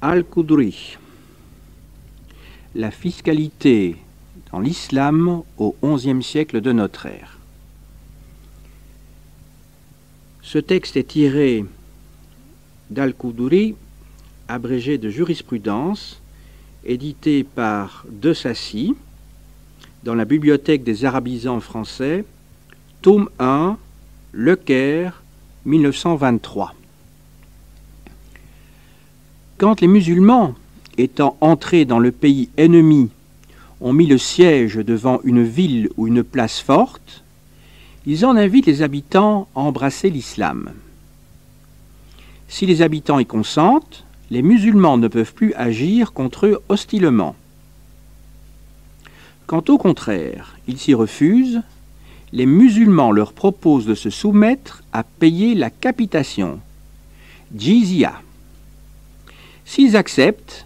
Al-Qudri. La fiscalité dans l'islam au XIe siècle de notre ère. Ce texte est tiré d'Al-Qudri, abrégé de jurisprudence, édité par De Sassy dans la bibliothèque des arabisans français, tome 1, Le Caire, 1923. Quand les musulmans, étant entrés dans le pays ennemi, ont mis le siège devant une ville ou une place forte, ils en invitent les habitants à embrasser l'islam. Si les habitants y consentent, les musulmans ne peuvent plus agir contre eux hostilement. Quand au contraire ils s'y refusent, les musulmans leur proposent de se soumettre à payer la capitation, jizya. S'ils acceptent,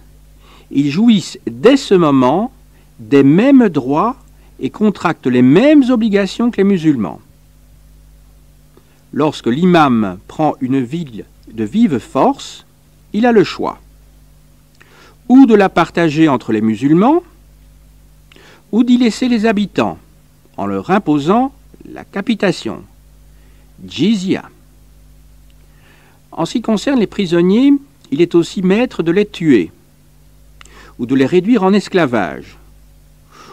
ils jouissent dès ce moment des mêmes droits et contractent les mêmes obligations que les musulmans. Lorsque l'imam prend une ville de vive force, il a le choix ou de la partager entre les musulmans, ou d'y laisser les habitants, en leur imposant la capitation, jizya. En ce qui concerne les prisonniers, il est aussi maître de les tuer, ou de les réduire en esclavage,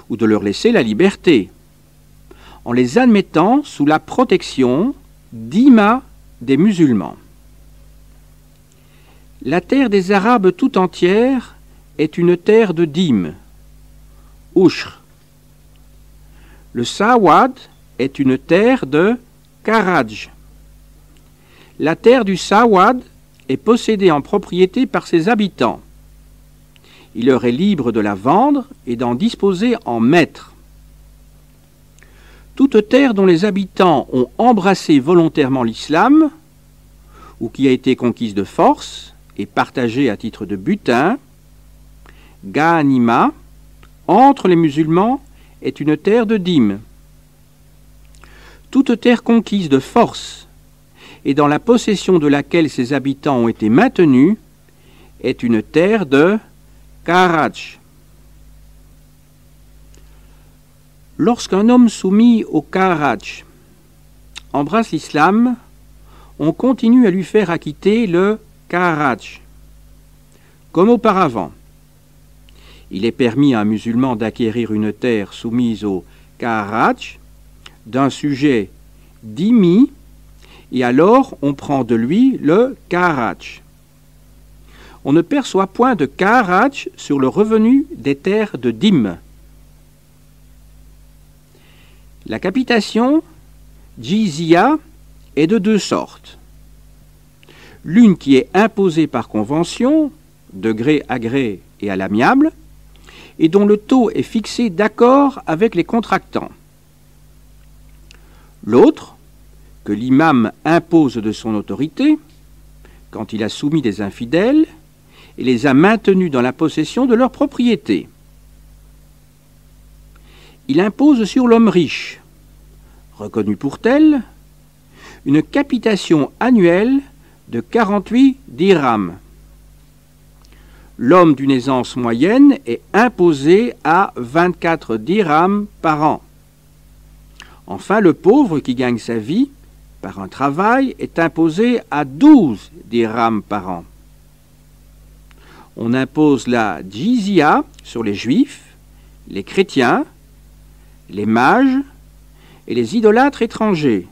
ou de leur laisser la liberté, en les admettant sous la protection d'Ima des musulmans. La terre des Arabes tout entière est une terre de dîmes, Ushr. Le Sawad est une terre de Karaj. La terre du Sawad est possédée en propriété par ses habitants. Il leur est libre de la vendre et d'en disposer en maître. Toute terre dont les habitants ont embrassé volontairement l'islam, ou qui a été conquise de force et partagée à titre de butin, Ghanima, entre les musulmans, est une terre de dîmes. Toute terre conquise de force et dans la possession de laquelle ses habitants ont été maintenus, est une terre de Karaj. Lorsqu'un homme soumis au Karaj embrasse l'islam, on continue à lui faire acquitter le Karaj. Comme auparavant, il est permis à un musulman d'acquérir une terre soumise au Karaj d'un sujet d'imi et alors on prend de lui le karach. On ne perçoit point de karach sur le revenu des terres de Dim. La capitation, jizya, est de deux sortes. L'une qui est imposée par convention, de gré à gré et à l'amiable, et dont le taux est fixé d'accord avec les contractants. L'autre, l'imam impose de son autorité, quand il a soumis des infidèles et les a maintenus dans la possession de leur propriété. Il impose sur l'homme riche, reconnu pour tel, une capitation annuelle de 48 dirhams. L'homme d'une aisance moyenne est imposé à 24 dirhams par an. Enfin, le pauvre qui gagne sa vie par un travail est imposé à 12 dirhams par an. On impose la jizya sur les juifs, les chrétiens, les mages et les idolâtres étrangers,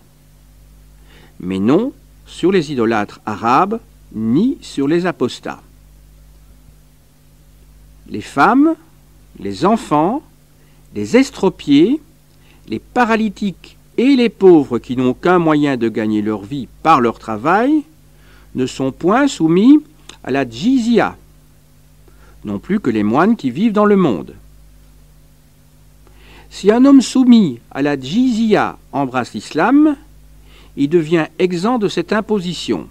mais non sur les idolâtres arabes ni sur les apostats. Les femmes, les enfants, les estropiés, les paralytiques et les pauvres qui n'ont qu'un moyen de gagner leur vie par leur travail ne sont point soumis à la jizya, non plus que les moines qui vivent dans le monde. Si un homme soumis à la jizya embrasse l'islam, il devient exempt de cette imposition.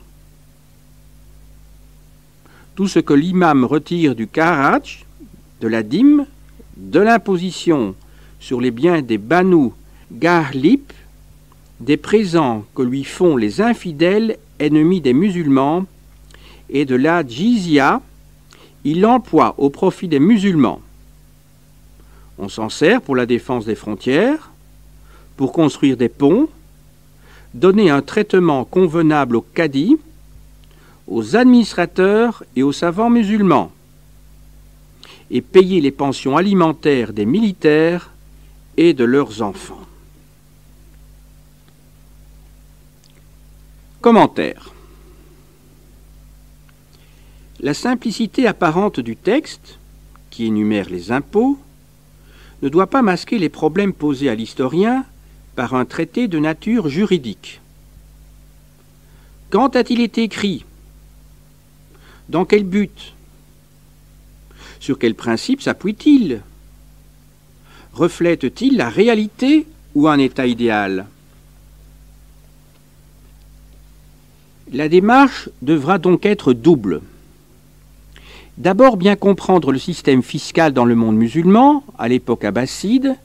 Tout ce que l'imam retire du karaj, de la dîme, de l'imposition sur les biens des banous Garlip, des présents que lui font les infidèles ennemis des musulmans, et de la jizya, il l'emploie au profit des musulmans. On s'en sert pour la défense des frontières, pour construire des ponts, donner un traitement convenable aux cadis, aux administrateurs et aux savants musulmans, et payer les pensions alimentaires des militaires et de leurs enfants. Commentaire. La simplicité apparente du texte, qui énumère les impôts, ne doit pas masquer les problèmes posés à l'historien par un traité de nature juridique. Quand a-t-il été écrit? Dans quel but? Sur quel principe s'appuie-t-il? Reflète-t-il la réalité ou un état idéal? La démarche devra donc être double. D'abord bien comprendre le système fiscal dans le monde musulman, à l'époque abbasside,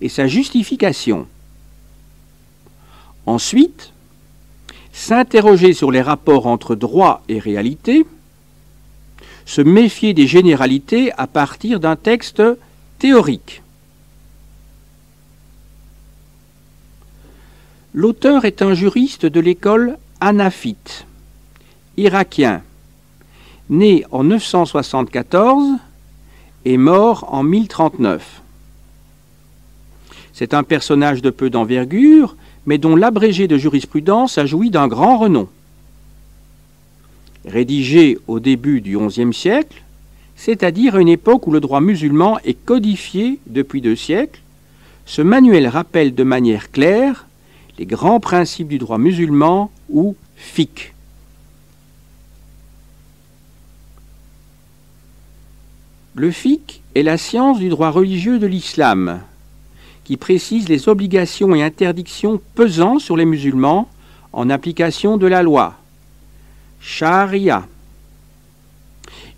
et sa justification. Ensuite, s'interroger sur les rapports entre droit et réalité, se méfier des généralités à partir d'un texte théorique. L'auteur est un juriste de l'école hanafite, irakien, né en 974 et mort en 1039. C'est un personnage de peu d'envergure, mais dont l'abrégé de jurisprudence a joui d'un grand renom. Rédigé au début du XIe siècle, c'est-à-dire à une époque où le droit musulman est codifié depuis deux siècles, ce manuel rappelle de manière claire les grands principes du droit musulman ou fiqh. Le fiqh est la science du droit religieux de l'islam, qui précise les obligations et interdictions pesant sur les musulmans en application de la loi. Sharia.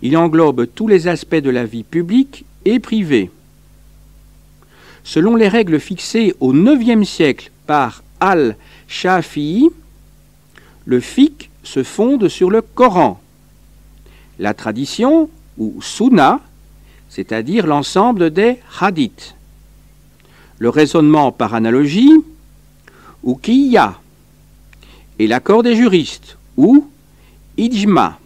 Il englobe tous les aspects de la vie publique et privée. Selon les règles fixées au IXe siècle par Al-Shafi'i, le fiqh se fonde sur le Coran. La tradition, ou sunna, c'est-à-dire l'ensemble des hadiths le raisonnement par analogie, ou kiya, et l'accord des juristes, ou ijma.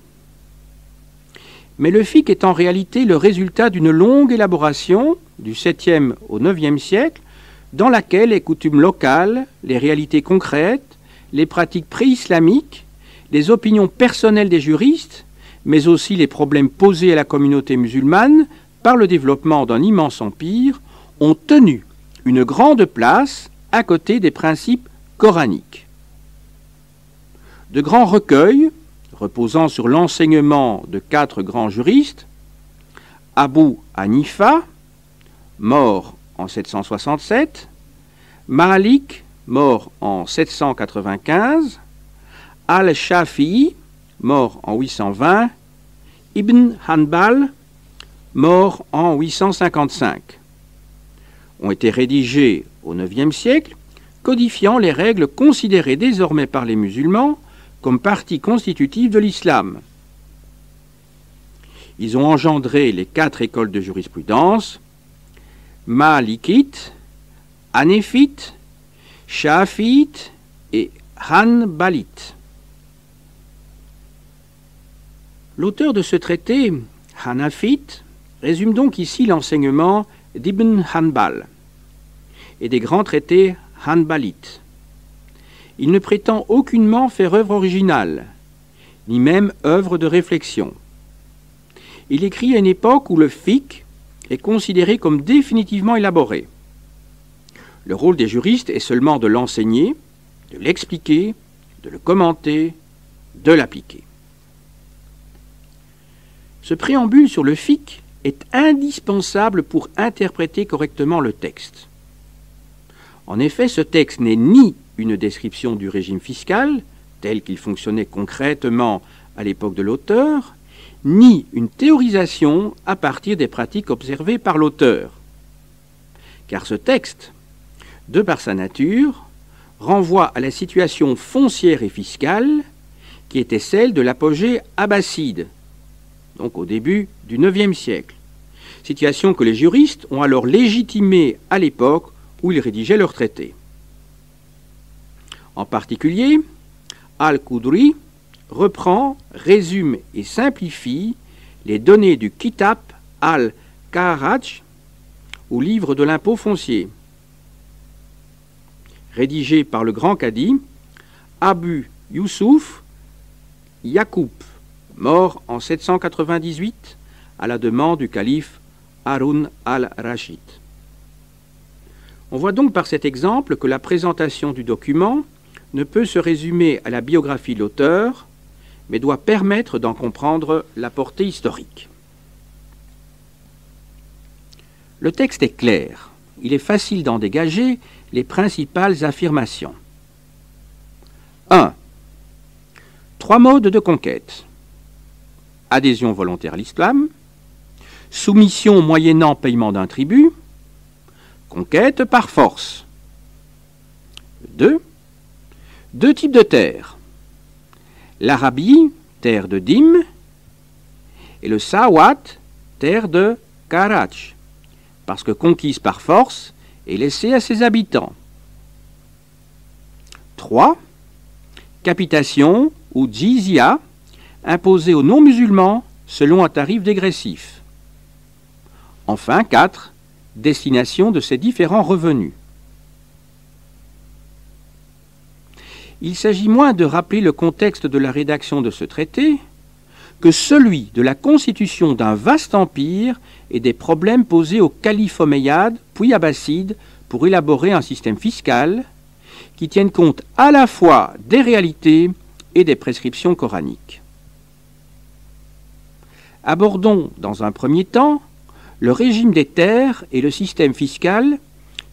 Mais le fiqh est en réalité le résultat d'une longue élaboration du 7e au 9e siècle, dans laquelle les coutumes locales, les réalités concrètes, les pratiques pré-islamiques, les opinions personnelles des juristes, mais aussi les problèmes posés à la communauté musulmane par le développement d'un immense empire, ont tenu une grande place à côté des principes coraniques. De grands recueils, reposant sur l'enseignement de quatre grands juristes, Abu Hanifa, mort en 767, Malik, mort en 795, Al-Shafi'i, mort en 820, Ibn Hanbal, mort en 855 ont été rédigés au IXe siècle, codifiant les règles considérées désormais par les musulmans comme partie constitutive de l'islam. Ils ont engendré les quatre écoles de jurisprudence, Malikite, Hanéfite, Shafiite et Hanbalite. L'auteur de ce traité, Hanafite, résume donc ici l'enseignement d'Ibn Hanbal et des grands traités hanbalites. Il ne prétend aucunement faire œuvre originale, ni même œuvre de réflexion. Il écrit à une époque où le fiqh est considéré comme définitivement élaboré. Le rôle des juristes est seulement de l'enseigner, de l'expliquer, de le commenter, de l'appliquer. Ce préambule sur le fiqh est indispensable pour interpréter correctement le texte. En effet, ce texte n'est ni une description du régime fiscal, tel qu'il fonctionnait concrètement à l'époque de l'auteur, ni une théorisation à partir des pratiques observées par l'auteur. Car ce texte, de par sa nature, renvoie à la situation foncière et fiscale qui était celle de l'apogée abbasside, donc au début du IXe siècle, situation que les juristes ont alors légitimée à l'époque où ils rédigeaient leurs traités. En particulier, Al-Qudri reprend, résume et simplifie les données du Kitab al-Karaj ou livre de l'impôt foncier, rédigé par le grand cadi Abu Youssouf Yacoub, mort en 798 à la demande du calife Harun al-Rashid. On voit donc par cet exemple que la présentation du document ne peut se résumer à la biographie de l'auteur, mais doit permettre d'en comprendre la portée historique. Le texte est clair, il est facile d'en dégager les principales affirmations. 1. Trois modes de conquête. Adhésion volontaire à l'islam, soumission moyennant paiement d'un tribut, conquête par force. 2. Deux types de terres. L'Arabie, terre de Dim, et le Sawat, terre de Karach, parce que conquise par force et laissée à ses habitants. 3. Capitation ou jizya, imposée aux non-musulmans selon un tarif dégressif. Enfin, 4. Destination de ces différents revenus. Il s'agit moins de rappeler le contexte de la rédaction de ce traité que celui de la constitution d'un vaste empire et des problèmes posés aux califes omeyyades puis abbassides pour élaborer un système fiscal qui tienne compte à la fois des réalités et des prescriptions coraniques. Abordons dans un premier temps le régime des terres et le système fiscal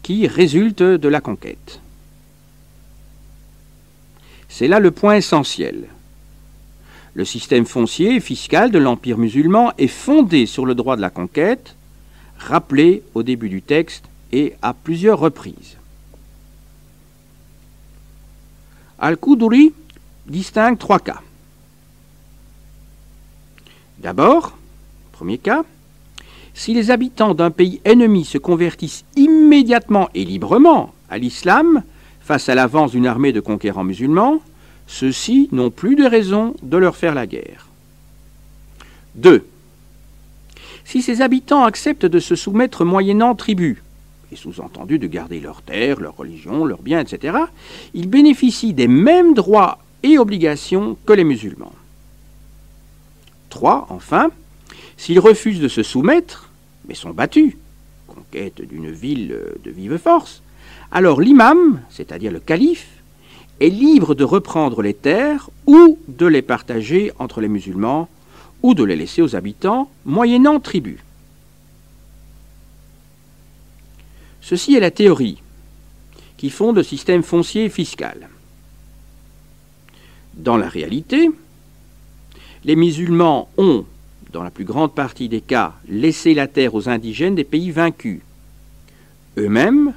qui résulte de la conquête. C'est là le point essentiel. Le système foncier et fiscal de l'Empire musulman est fondé sur le droit de la conquête, rappelé au début du texte et à plusieurs reprises. Al-Quduri distingue trois cas. D'abord, premier cas, si les habitants d'un pays ennemi se convertissent immédiatement et librement à l'islam face à l'avance d'une armée de conquérants musulmans, ceux-ci n'ont plus de raison de leur faire la guerre. 2. Si ces habitants acceptent de se soumettre moyennant tribut, et sous-entendu de garder leurs terres, leur religion, leurs biens, etc., ils bénéficient des mêmes droits et obligations que les musulmans. 3. Enfin, S'ils refusent de se soumettre, mais sont battus, conquête d'une ville de vive force, alors l'imam, c'est-à-dire le calife, est libre de reprendre les terres ou de les partager entre les musulmans ou de les laisser aux habitants, moyennant tribut. Ceci est la théorie qui fonde le système foncier fiscal. Dans la réalité, les musulmans ont dans la plus grande partie des cas, laisser la terre aux indigènes des pays vaincus. Eux-mêmes,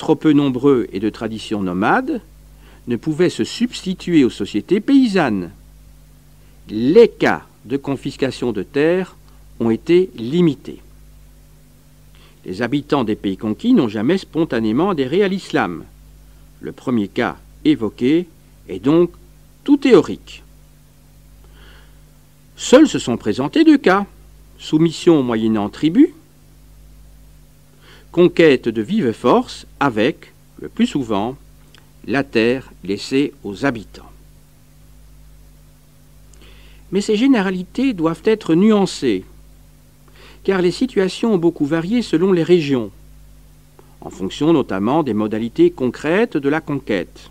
trop peu nombreux et de tradition nomade, ne pouvaient se substituer aux sociétés paysannes. Les cas de confiscation de terres ont été limités. Les habitants des pays conquis n'ont jamais spontanément adhéré à l'islam. Le premier cas évoqué est donc tout théorique. Seuls se sont présentés deux cas soumission moyennant tribut, conquête de vive force avec, le plus souvent, la terre laissée aux habitants. Mais ces généralités doivent être nuancées, car les situations ont beaucoup varié selon les régions, en fonction notamment des modalités concrètes de la conquête.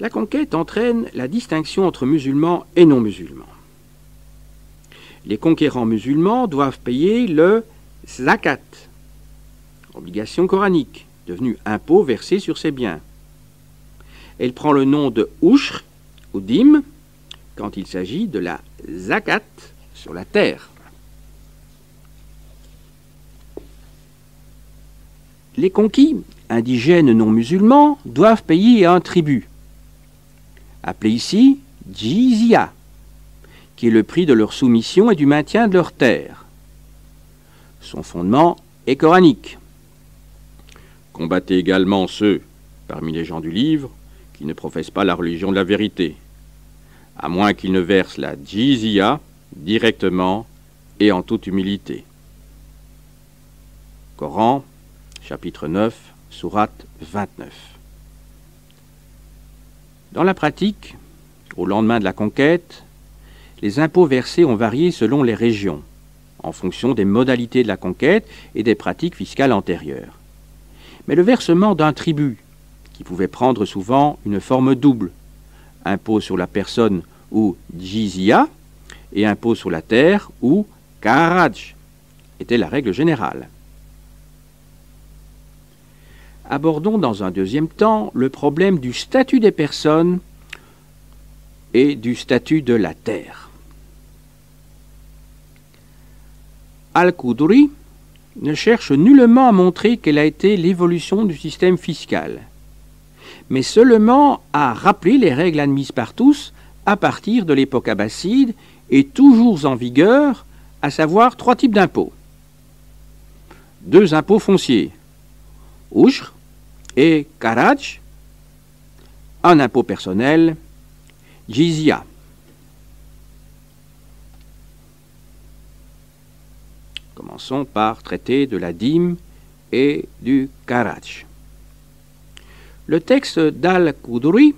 La conquête entraîne la distinction entre musulmans et non-musulmans. Les conquérants musulmans doivent payer le zakat, obligation coranique, devenue impôt versé sur ses biens. Elle prend le nom de ushr ou dim quand il s'agit de la zakat sur la terre. Les conquis, indigènes non musulmans, doivent payer un tribut appelé ici jizya, qui est le prix de leur soumission et du maintien de leur terre. Son fondement est coranique. Combattez également ceux, parmi les gens du livre, qui ne professent pas la religion de la vérité, à moins qu'ils ne versent la jizya directement et en toute humilité. Coran, chapitre 9, sourate 29. Dans la pratique, au lendemain de la conquête, les impôts versés ont varié selon les régions, en fonction des modalités de la conquête et des pratiques fiscales antérieures. Mais le versement d'un tribut, qui pouvait prendre souvent une forme double, impôt sur la personne ou jizya, et impôt sur la terre ou karaj, était la règle générale. Abordons dans un deuxième temps le problème du statut des personnes et du statut de la terre. Al-Qudri ne cherche nullement à montrer quelle a été l'évolution du système fiscal, mais seulement à rappeler les règles admises par tous à partir de l'époque abbasside et toujours en vigueur, à savoir trois types d'impôts. Deux impôts fonciers, Oujr et Karaj, un impôt personnel, Jizya. Commençons par traiter de la dîme et du Karaj. Le texte d'Al-Qudri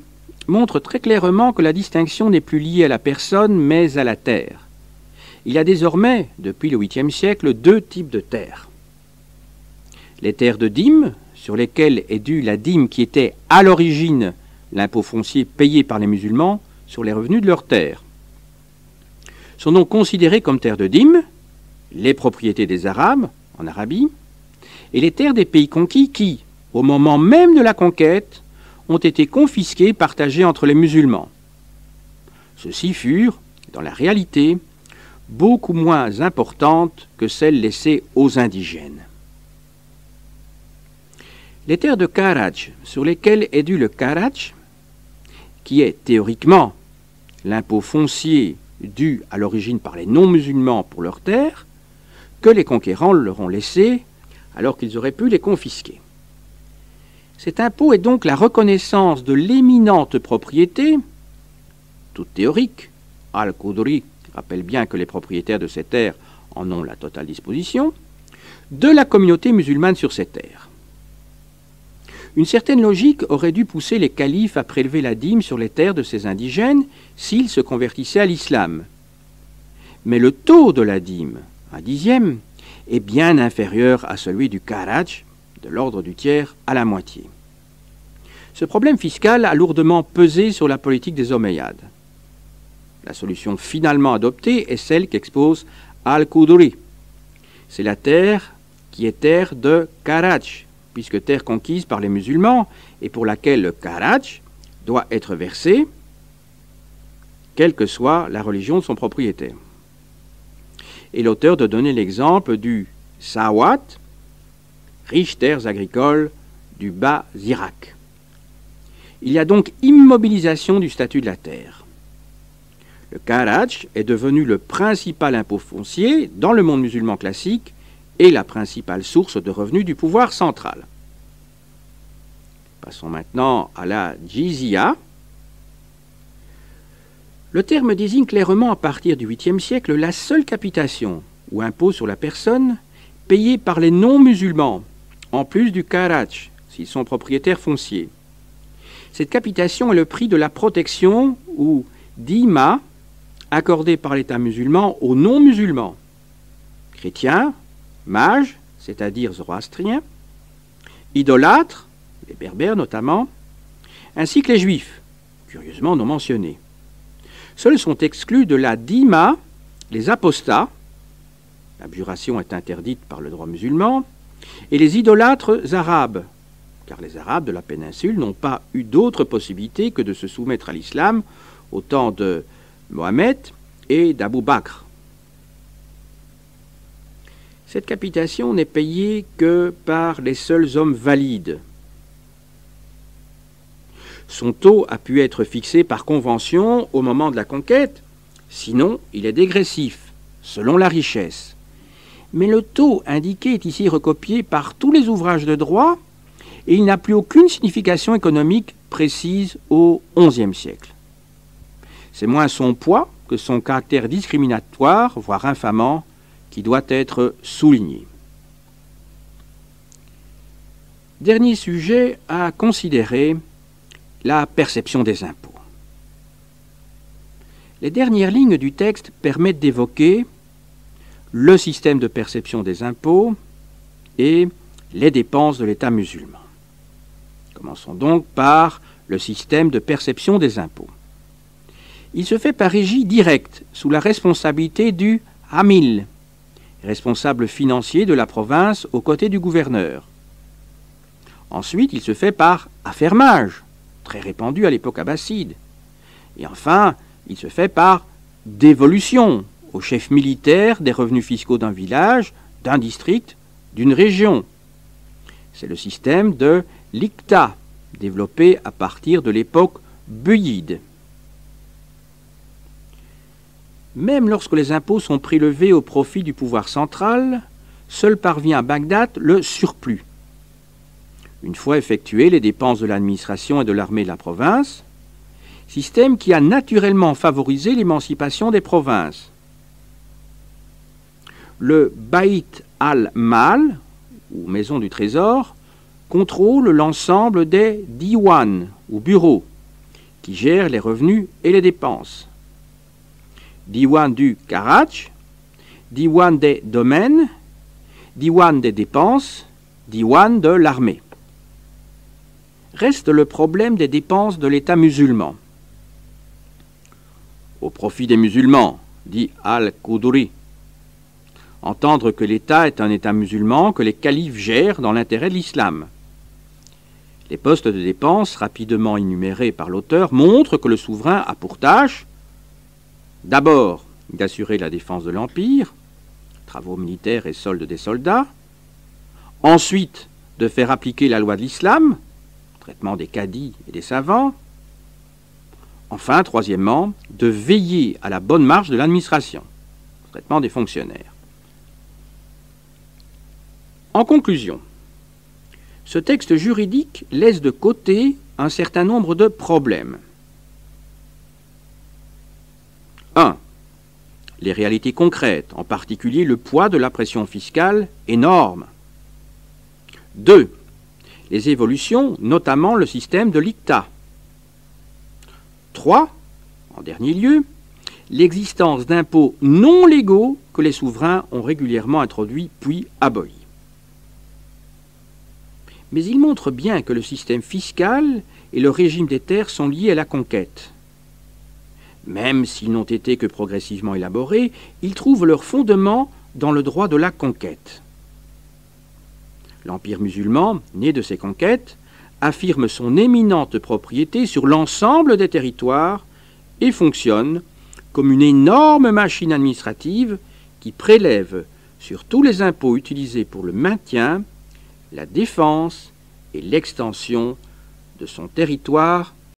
montre très clairement que la distinction n'est plus liée à la personne mais à la terre. Il y a désormais, depuis le 8e siècle, deux types de terres. Les terres de dîme, sur lesquelles est due la dîme qui était à l'origine l'impôt foncier payé par les musulmans sur les revenus de leurs terres. Sont donc considérées comme terres de dîme les propriétés des Arabes en Arabie et les terres des pays conquis qui, au moment même de la conquête, ont été confisquées, partagées entre les musulmans. Ceux-ci furent, dans la réalité, beaucoup moins importantes que celles laissées aux indigènes. Les terres de Karaj, sur lesquelles est dû le Karaj, qui est théoriquement l'impôt foncier dû à l'origine par les non-musulmans pour leurs terres, que les conquérants leur ont laissé alors qu'ils auraient pu les confisquer. Cet impôt est donc la reconnaissance de l'éminente propriété, toute théorique, Al-Qudri rappelle bien que les propriétaires de ces terres en ont la totale disposition, de la communauté musulmane sur ces terres. Une certaine logique aurait dû pousser les califes à prélever la dîme sur les terres de ces indigènes s'ils se convertissaient à l'islam. Mais le taux de la dîme, un dixième, est bien inférieur à celui du karaj, de l'ordre du tiers à la moitié. Ce problème fiscal a lourdement pesé sur la politique des Omeyyades. La solution finalement adoptée est celle qu'expose Al-Quduri. C'est la terre qui est terre de Karaj, puisque terre conquise par les musulmans et pour laquelle le Karaj doit être versé, quelle que soit la religion de son propriétaire. Et l'auteur de donner l'exemple du Sawat, riches terres agricoles du bas Irak. Il y a donc immobilisation du statut de la terre. Le Karaj est devenu le principal impôt foncier dans le monde musulman classique et la principale source de revenus du pouvoir central. Passons maintenant à la jizya. Le terme désigne clairement à partir du 8e siècle la seule capitation ou impôt sur la personne payée par les non-musulmans en plus du karach, s'ils sont propriétaires fonciers. Cette capitation est le prix de la protection ou d'ima accordée par l'État musulman aux non-musulmans, chrétiens, mages, c'est-à-dire zoroastriens, idolâtres, les berbères notamment, ainsi que les juifs, curieusement non mentionnés. Seuls sont exclus de la dima les apostats, l'abjuration est interdite par le droit musulman, et les idolâtres arabes, car les Arabes de la péninsule n'ont pas eu d'autre possibilité que de se soumettre à l'islam au temps de Mohammed et d'Abou Bakr. Cette capitation n'est payée que par les seuls hommes valides. Son taux a pu être fixé par convention au moment de la conquête, Sinon, il est dégressif, selon la richesse. Mais le taux indiqué est ici recopié par tous les ouvrages de droit et il n'a plus aucune signification économique précise au XIe siècle. C'est moins son poids que son caractère discriminatoire, voire infamant, qui doit être souligné. Dernier sujet à considérer, la perception des impôts. Les dernières lignes du texte permettent d'évoquer le système de perception des impôts et les dépenses de l'État musulman. Commençons donc par le système de perception des impôts. Il se fait par régie directe, sous la responsabilité du Hamil, responsable financier de la province aux côtés du gouverneur. Ensuite, il se fait par affermage, très répandu à l'époque abbasside. Et enfin, il se fait par dévolution au chef militaire des revenus fiscaux d'un village, d'un district, d'une région. C'est le système de l'ICTA, développé à partir de l'époque buyide. Même lorsque les impôts sont prélevés au profit du pouvoir central, seul parvient à Bagdad le surplus. Une fois effectuées les dépenses de l'administration et de l'armée de la province, système qui a naturellement favorisé l'émancipation des provinces. Le Baït al-Mal, ou Maison du Trésor, contrôle l'ensemble des diwan, ou bureaux, qui gèrent les revenus et les dépenses. Diwan du Karach, Diwan des domaines, Diwan des dépenses, Diwan de l'armée. Reste le problème des dépenses de l'État musulman au profit des musulmans, dit Al-Quduri. Entendre que l'État est un État musulman que les califes gèrent dans l'intérêt de l'islam. Les postes de dépenses, rapidement énumérés par l'auteur, montrent que le souverain a pour tâche d'abord d'assurer la défense de l'Empire, travaux militaires et soldes des soldats, ensuite de faire appliquer la loi de l'islam, traitement des cadis et des savants, Enfin, troisièmement, de veiller à la bonne marche de l'administration, traitement des fonctionnaires. En conclusion, ce texte juridique laisse de côté un certain nombre de problèmes. 1. Les réalités concrètes, en particulier le poids de la pression fiscale énorme. 2. Les évolutions, notamment le système de l'ICTA, 3. En dernier lieu, l'existence d'impôts non légaux que les souverains ont régulièrement introduits puis abolis. Mais il montre bien que le système fiscal et le régime des terres sont liés à la conquête. Même s'ils n'ont été que progressivement élaborés, ils trouvent leur fondement dans le droit de la conquête. L'Empire musulman, né de ces conquêtes, affirme son éminente propriété sur l'ensemble des territoires et fonctionne comme une énorme machine administrative qui prélève sur tous les impôts utilisés pour le maintien, la défense et l'extension de son territoire